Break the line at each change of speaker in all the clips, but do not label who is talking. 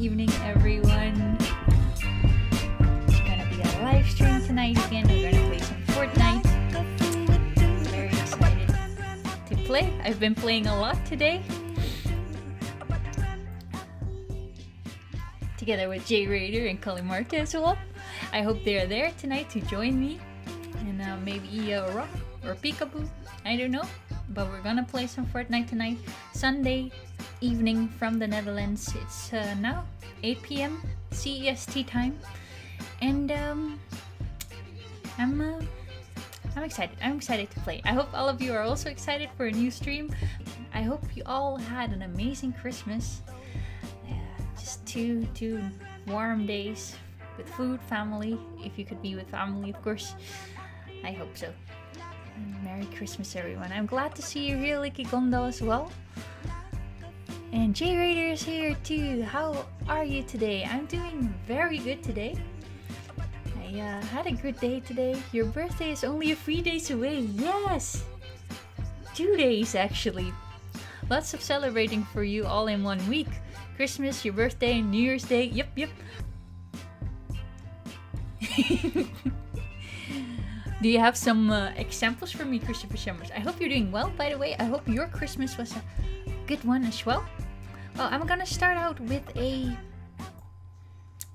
evening, everyone. It's gonna be a live stream tonight again. We're gonna play some Fortnite. Very excited to play. I've been playing a lot today. Together with Jay Raider and Cully Marquez. Well, I hope they are there tonight to join me. And uh, maybe uh, Rock or Peekaboo. I don't know. But we're gonna play some Fortnite tonight. Sunday, evening from the Netherlands. It's uh, now 8 p.m. CEST time. And um, I'm uh, I'm excited. I'm excited to play. I hope all of you are also excited for a new stream. I hope you all had an amazing Christmas. Just two two warm days with food, family. If you could be with family, of course. I hope so. Merry Christmas, everyone. I'm glad to see you here, Licky Gondo, as well. And J Raider is here too. How are you today? I'm doing very good today. I uh, had a good day today. Your birthday is only a few days away. Yes! Two days actually. Lots of celebrating for you all in one week. Christmas, your birthday, New Year's Day. Yep, yep. Do you have some uh, examples for me, Christopher Summers? I hope you're doing well, by the way. I hope your Christmas was a good one as well. Well, I'm gonna start out with a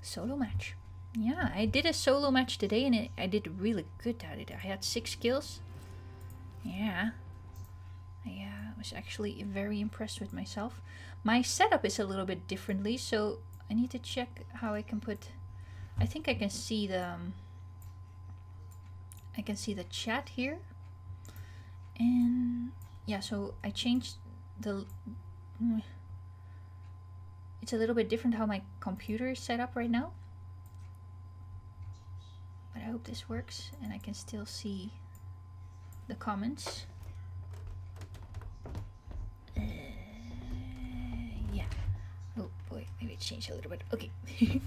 solo match. Yeah, I did a solo match today and I did really good at it. I had six kills. Yeah. yeah, I uh, was actually very impressed with myself. My setup is a little bit differently, so I need to check how I can put... I think I can see the... Um, I can see the chat here. And yeah, so I changed the... It's a little bit different how my computer is set up right now. But I hope this works and I can still see the comments. Uh, yeah. Oh boy, maybe it changed a little bit. Okay.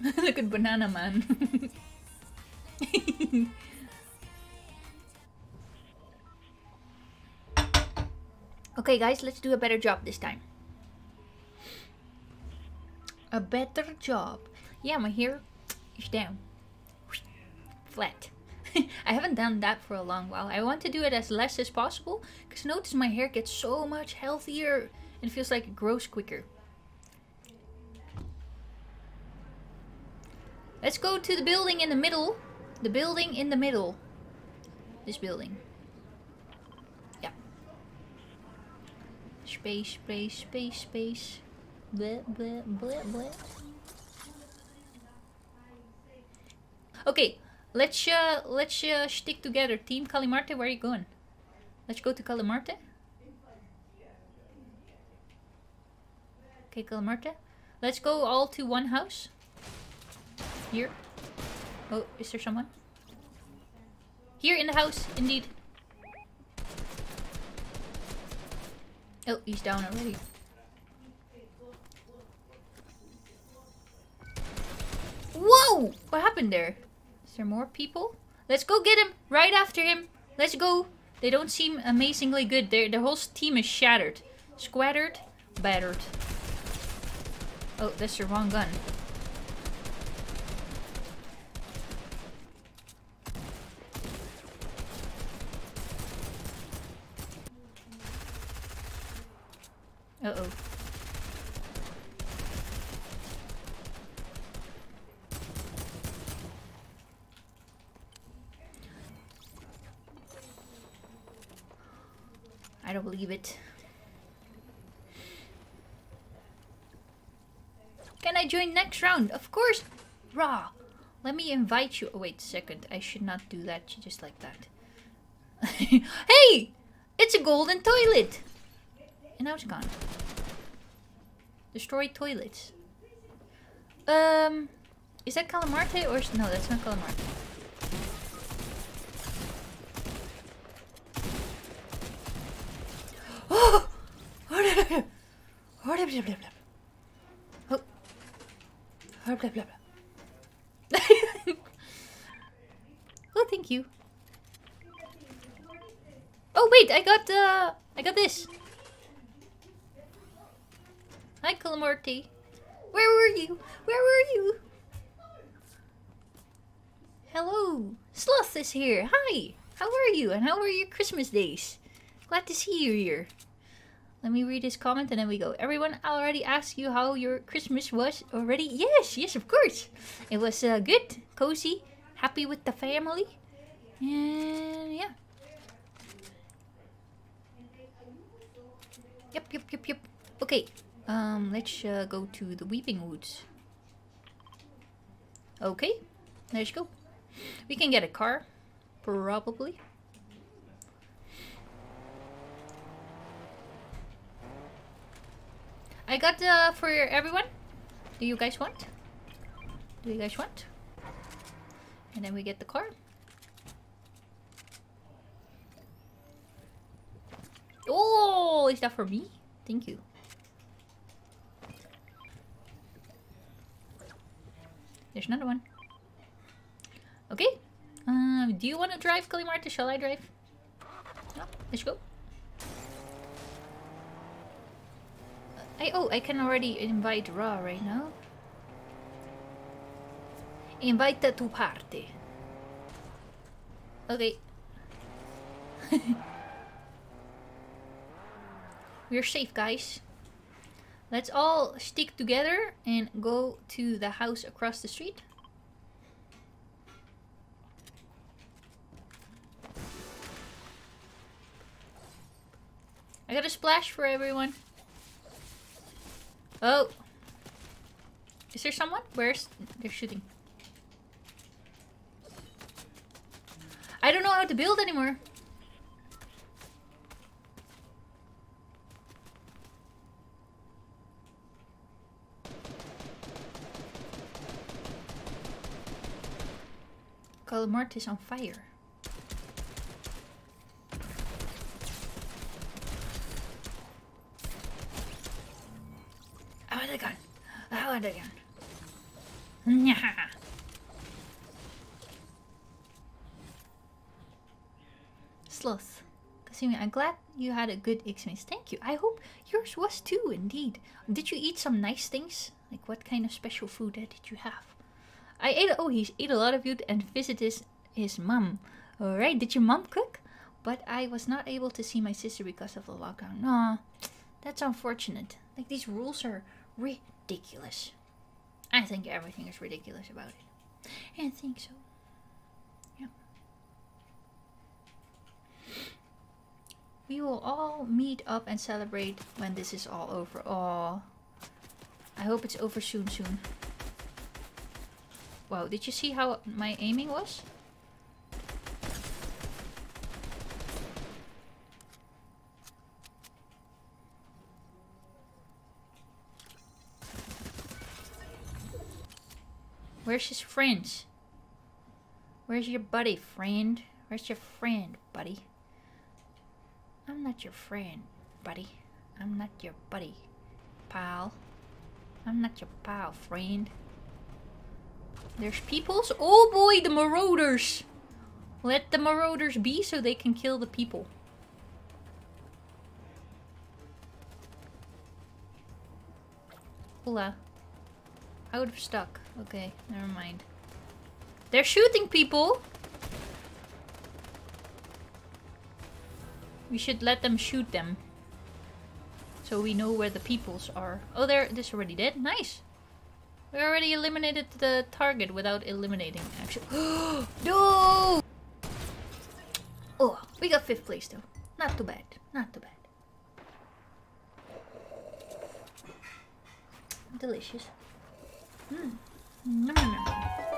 Look at Banana Man. okay guys, let's do a better job this time. A better job. Yeah, my hair is down. Flat. I haven't done that for a long while. I want to do it as less as possible because notice my hair gets so much healthier and feels like it grows quicker. Let's go to the building in the middle. The building in the middle. This building. Space, space, space, space. Bleh, bleh, bleh, bleh. Okay, let's uh, let's uh, stick together. Team Calimarte, where are you going? Let's go to Calimarte. Okay, Calimarte. Let's go all to one house. Here. Oh, is there someone? Here in the house, indeed. Oh, he's down already. Whoa! What happened there? Is there more people? Let's go get him! Right after him! Let's go! They don't seem amazingly good. Their, their whole team is shattered. Squattered. Battered. Oh, that's the wrong gun. I don't believe it. Can I join next round? Of course! Raw! Let me invite you- oh wait a second, I should not do that just like that. hey! It's a golden toilet! And now it's gone. Destroy toilets. Um, is that Calamarte or no? That's not Calamarte. Oh! Oh! Thank you. Oh wait, I got uh, I got this. Hi, Calamarte. Where were you? Where were you? Ooh, Sloth is here. Hi. How are you? And how were your Christmas days? Glad to see you here. Let me read his comment and then we go. Everyone already asked you how your Christmas was already? Yes, yes, of course. It was uh, good, cozy, happy with the family. And yeah. Yep, yep, yep, yep. Okay, um, let's uh, go to the Weeping Woods. Okay, let's go. We can get a car, probably. I got uh, for everyone. Do you guys want? Do you guys want? And then we get the car. Oh, is that for me? Thank you. There's another one. Okay. Um, do you want to drive, Kalimarta? Shall I drive? No, let's go. I oh, I can already invite Ra right now. Invite the to party. Okay. We're safe, guys. Let's all stick together and go to the house across the street. I got a splash for everyone. Oh. Is there someone? Where's... They're shooting. I don't know how to build anymore. Calamart is on fire. I want a gun. I want a gun. Nya. Sloth. Kasumi, I'm glad you had a good Xmas. Thank you. I hope yours was too, indeed. Did you eat some nice things? Like what kind of special food did you have? I ate. Oh, he ate a lot of food and visited his his mom. All right. Did your mom cook? But I was not able to see my sister because of the lockdown. No, that's unfortunate. Like these rules are ridiculous. I think everything is ridiculous about it. I think so. Yeah. We will all meet up and celebrate when this is all over. Oh, I hope it's over soon, soon. Wow, did you see how my aiming was? Where's his friends? Where's your buddy, friend? Where's your friend, buddy? I'm not your friend, buddy. I'm not your buddy, pal. I'm not your pal, friend. There's peoples? Oh boy, the marauders! Let the marauders be so they can kill the people. Hola. Out of stock. Okay, never mind. They're shooting people! We should let them shoot them. So we know where the peoples are. Oh, there. This already dead. Nice. We already eliminated the target without eliminating, actually. no! Oh, we got fifth place though. Not too bad. Not too bad. Delicious. Mm. 嗯，那么厉。